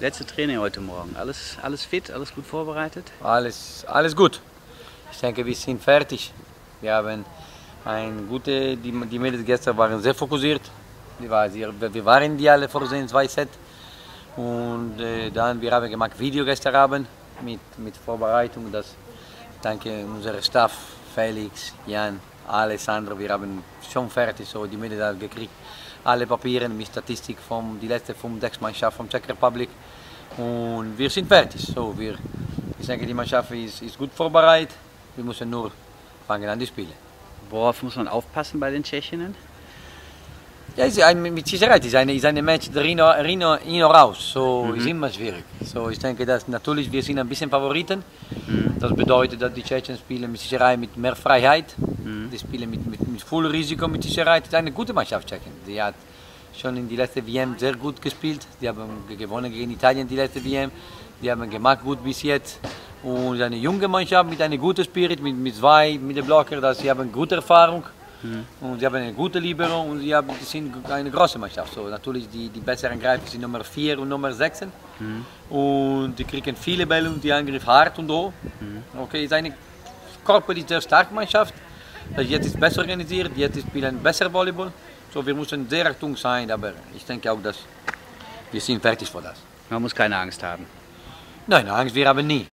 Letzte Training heute Morgen. Alles, alles fit, alles gut vorbereitet? Alles, alles gut. Ich denke, wir sind fertig. Wir haben ein gute, die, die Mädels gestern waren sehr fokussiert. Wir waren, wir waren die alle vorsehen, zwei Set. Und äh, dann, wir haben gemacht Video gestern Abend mit, mit Vorbereitung. Das, ich danke unserem Staff, Felix, Jan, Alessandro, wir haben schon fertig so die Mädels gekriegt. Alle Papiere mit Statistik von die letzte fünf, sechs Mannschaft vom Czech Republic. Und wir sind fertig. So, wir, ich denke, die Mannschaft ist, ist gut vorbereitet. Wir müssen nur fangen an die Spiele. Worauf muss man aufpassen bei den Tschechinnen? Ja, ist ein, mit Sicherheit ist eine, ist eine Match rein, rein raus. So mhm. ist immer schwierig. So, ich denke, dass natürlich wir sind ein bisschen Favoriten. Mhm. Das bedeutet, dass die Tschechen spielen mit Sicherheit mit mehr Freiheit. Mhm. Die spielen mit, mit, mit vollem Risiko mit Sicherheit. Das ist eine gute Mannschaft, Tschechien. Die hat schon in die letzte WM sehr gut gespielt. Die haben gewonnen gegen Italien die letzte WM. Die haben gemacht gut bis jetzt. Und eine junge Mannschaft mit einem guten Spirit, mit, mit zwei mit Blocker, dass sie haben gute Erfahrung. Mhm. Und sie haben eine gute Libero und sie, haben, sie sind eine große Mannschaft. So, natürlich die, die besseren Greifer sind Nummer 4 und Nummer 6. Mhm. Und die kriegen viele Bälle und die Angriff hart und so. Mhm. Okay, ist eine körperlich sehr starke Mannschaft. Jetzt ist besser organisiert, jetzt spielen besser Volleyball. So, wir müssen sehr achtung sein, aber ich denke auch, dass wir sind fertig für das. Man muss keine Angst haben. Nein, Angst wir haben nie.